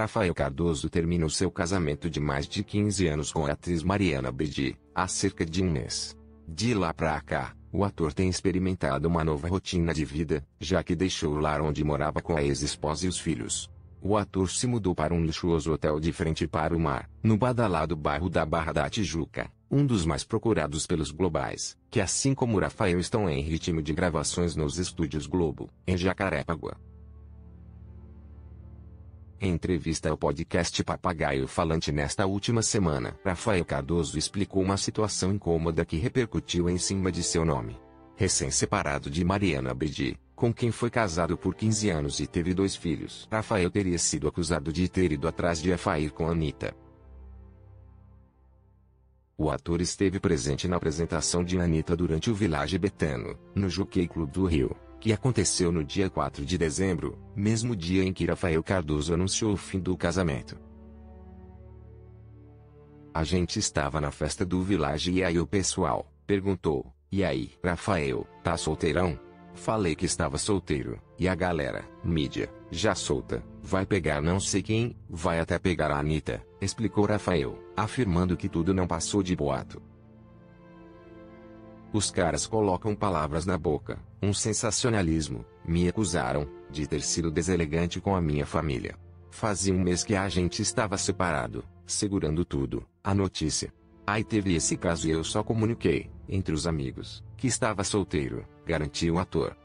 Rafael Cardoso terminou seu casamento de mais de 15 anos com a atriz Mariana Bedi, há cerca de um mês. De lá pra cá, o ator tem experimentado uma nova rotina de vida, já que deixou o lar onde morava com a ex-esposa e os filhos. O ator se mudou para um luxuoso hotel de frente para o mar, no badalado bairro da Barra da Tijuca, um dos mais procurados pelos globais, que assim como Rafael estão em ritmo de gravações nos estúdios Globo, em Jacarepaguá. Em entrevista ao podcast Papagaio Falante nesta última semana, Rafael Cardoso explicou uma situação incômoda que repercutiu em cima de seu nome. Recém-separado de Mariana Bedi, com quem foi casado por 15 anos e teve dois filhos. Rafael teria sido acusado de ter ido atrás de Afair com Anitta. O ator esteve presente na apresentação de Anitta durante o Village Betano, no Jockey Club do Rio, que aconteceu no dia 4 de dezembro, mesmo dia em que Rafael Cardoso anunciou o fim do casamento. A gente estava na festa do Village e aí o pessoal perguntou: E aí, Rafael, tá solteirão? Falei que estava solteiro, e a galera, mídia, já solta, vai pegar não sei quem, vai até pegar a Anitta, explicou Rafael, afirmando que tudo não passou de boato. Os caras colocam palavras na boca, um sensacionalismo, me acusaram, de ter sido deselegante com a minha família. Fazia um mês que a gente estava separado, segurando tudo, a notícia. Aí teve esse caso e eu só comuniquei, entre os amigos, que estava solteiro, garantiu o ator.